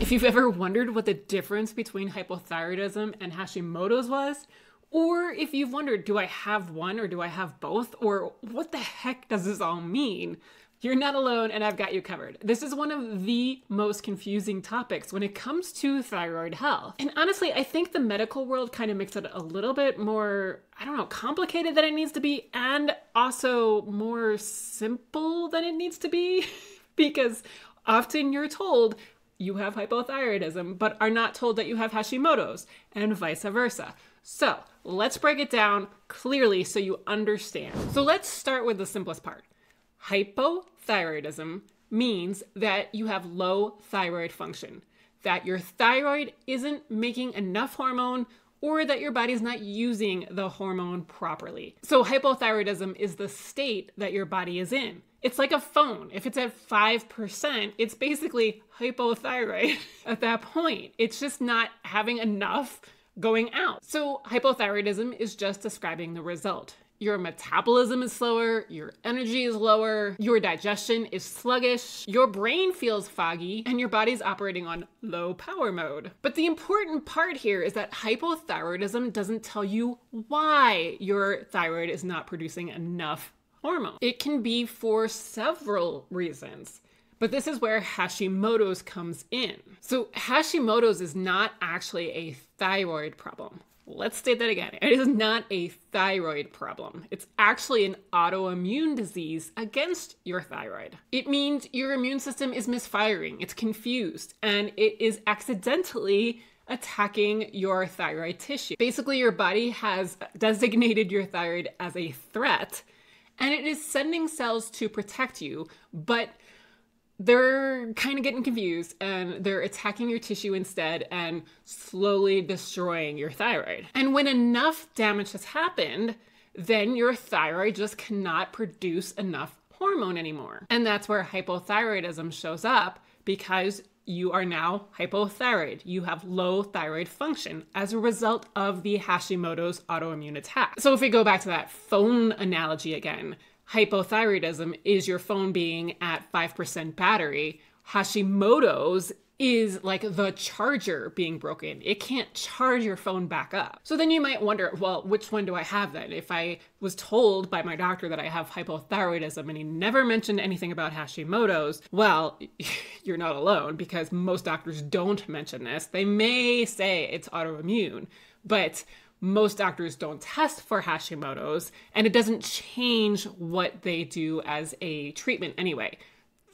If you've ever wondered what the difference between hypothyroidism and Hashimoto's was, or if you've wondered, do I have one or do I have both? Or what the heck does this all mean? You're not alone, and I've got you covered. This is one of the most confusing topics when it comes to thyroid health. And honestly, I think the medical world kind of makes it a little bit more, I don't know, complicated than it needs to be, and also more simple than it needs to be. because often you're told you have hypothyroidism, but are not told that you have Hashimoto's, and vice versa. So let's break it down clearly so you understand. So let's start with the simplest part. Hypothyroidism means that you have low thyroid function, that your thyroid isn't making enough hormone or that your body's not using the hormone properly. So, hypothyroidism is the state that your body is in. It's like a phone. If it's at 5%, it's basically hypothyroid at that point. It's just not having enough going out. So, hypothyroidism is just describing the result. Your metabolism is slower, your energy is lower, your digestion is sluggish, your brain feels foggy, and your body's operating on low power mode. But the important part here is that hypothyroidism doesn't tell you why your thyroid is not producing enough hormone. It can be for several reasons. But this is where Hashimoto's comes in. So, Hashimoto's is not actually a thyroid problem. Let's state that again. It is not a thyroid problem. It's actually an autoimmune disease against your thyroid. It means your immune system is misfiring, it's confused, and it is accidentally attacking your thyroid tissue. Basically, your body has designated your thyroid as a threat and it is sending cells to protect you, but they're kind of getting confused and they're attacking your tissue instead and slowly destroying your thyroid. And when enough damage has happened, then your thyroid just cannot produce enough hormone anymore. And that's where hypothyroidism shows up because you are now hypothyroid. You have low thyroid function as a result of the Hashimoto's autoimmune attack. So, if we go back to that phone analogy again, hypothyroidism is your phone being at 5% battery. Hashimoto's is like the charger being broken. It can't charge your phone back up. So then you might wonder, well, which one do I have then? If I was told by my doctor that I have hypothyroidism and he never mentioned anything about Hashimoto's, well, you're not alone because most doctors don't mention this. They may say it's autoimmune, but most doctors don't test for Hashimoto's, and it doesn't change what they do as a treatment anyway.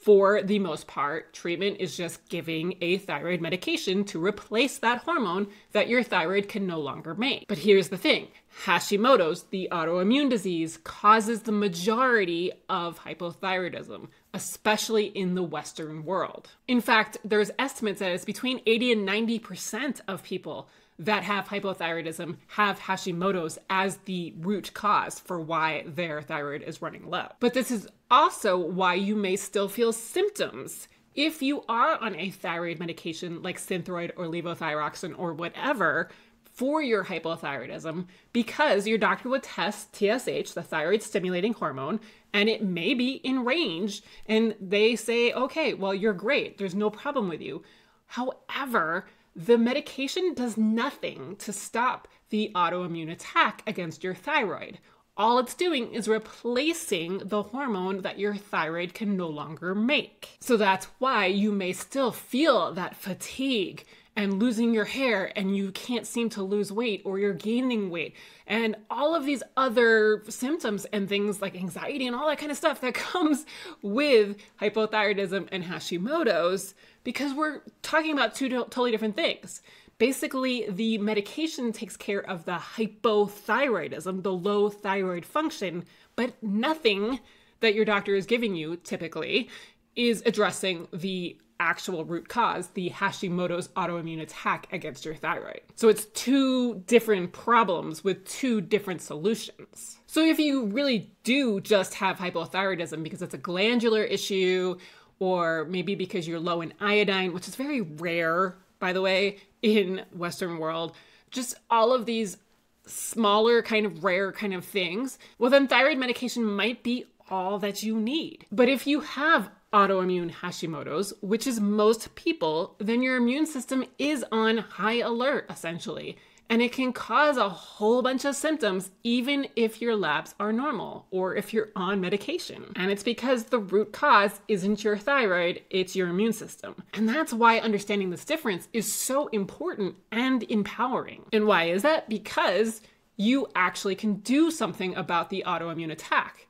For the most part, treatment is just giving a thyroid medication to replace that hormone that your thyroid can no longer make. But here's the thing Hashimoto's, the autoimmune disease, causes the majority of hypothyroidism, especially in the Western world. In fact, there's estimates that it's between 80 and 90% of people that have hypothyroidism have Hashimoto's as the root cause for why their thyroid is running low. But this is also why you may still feel symptoms if you are on a thyroid medication like Synthroid or levothyroxine or whatever for your hypothyroidism because your doctor would test TSH, the thyroid stimulating hormone, and it may be in range. And they say, okay, well, you're great. There's no problem with you. However, the medication does nothing to stop the autoimmune attack against your thyroid. All it's doing is replacing the hormone that your thyroid can no longer make. So that's why you may still feel that fatigue and losing your hair and you can't seem to lose weight or you're gaining weight and all of these other symptoms and things like anxiety and all that kind of stuff that comes with hypothyroidism and Hashimoto's because we're talking about two totally different things. Basically, the medication takes care of the hypothyroidism, the low thyroid function, but nothing that your doctor is giving you typically is addressing the actual root cause, the Hashimoto's autoimmune attack against your thyroid. So it's two different problems with two different solutions. So if you really do just have hypothyroidism because it's a glandular issue, or maybe because you're low in iodine, which is very rare, by the way, in Western world, just all of these smaller, kind of rare kind of things, well, then thyroid medication might be all that you need. But if you have autoimmune Hashimoto's, which is most people, then your immune system is on high alert, essentially. And it can cause a whole bunch of symptoms, even if your labs are normal or if you're on medication. And it's because the root cause isn't your thyroid, it's your immune system. And that's why understanding this difference is so important and empowering. And why is that? Because you actually can do something about the autoimmune attack.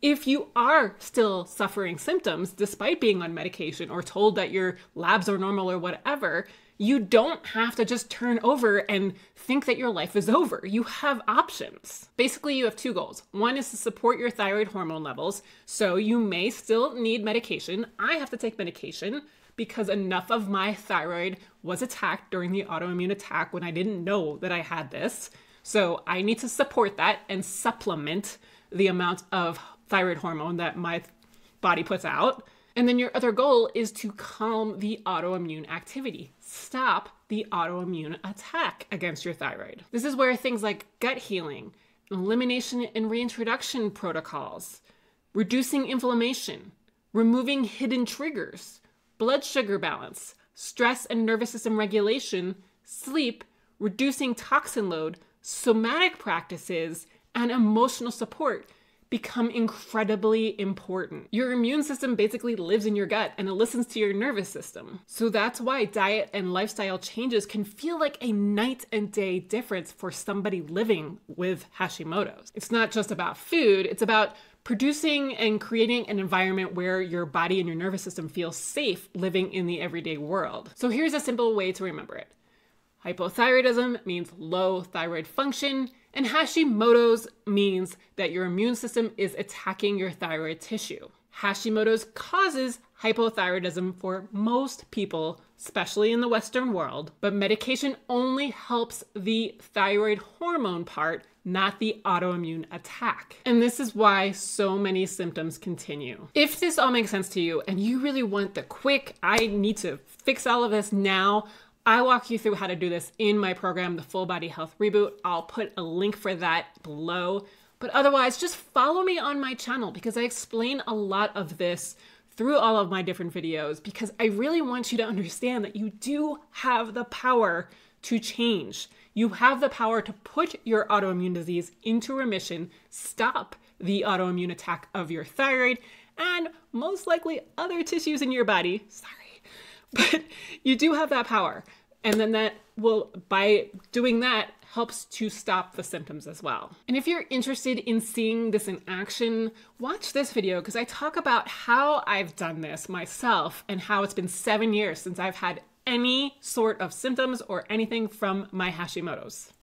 If you are still suffering symptoms despite being on medication or told that your labs are normal or whatever, you don't have to just turn over and think that your life is over. You have options. Basically, you have two goals. One is to support your thyroid hormone levels, so you may still need medication. I have to take medication because enough of my thyroid was attacked during the autoimmune attack when I didn't know that I had this. So I need to support that and supplement the amount of thyroid hormone that my body puts out. And then your other goal is to calm the autoimmune activity. Stop the autoimmune attack against your thyroid. This is where things like gut healing, elimination and reintroduction protocols, reducing inflammation, removing hidden triggers, blood sugar balance, stress and nervous system regulation, sleep, reducing toxin load, somatic practices, and emotional support become incredibly important. Your immune system basically lives in your gut and it listens to your nervous system. So that's why diet and lifestyle changes can feel like a night and day difference for somebody living with Hashimoto's. It's not just about food, it's about producing and creating an environment where your body and your nervous system feel safe living in the everyday world. So here's a simple way to remember it. Hypothyroidism means low thyroid function, and Hashimoto's means that your immune system is attacking your thyroid tissue. Hashimoto's causes hypothyroidism for most people, especially in the Western world, but medication only helps the thyroid hormone part, not the autoimmune attack. And this is why so many symptoms continue. If this all makes sense to you and you really want the quick, I need to fix all of this now, I walk you through how to do this in my program, the Full Body Health Reboot. I'll put a link for that below. But otherwise, just follow me on my channel because I explain a lot of this through all of my different videos because I really want you to understand that you do have the power to change. You have the power to put your autoimmune disease into remission, stop the autoimmune attack of your thyroid, and most likely other tissues in your body. Sorry. But you do have that power. And then that will, by doing that, helps to stop the symptoms as well. And if you're interested in seeing this in action, watch this video because I talk about how I've done this myself and how it's been seven years since I've had any sort of symptoms or anything from my Hashimoto's.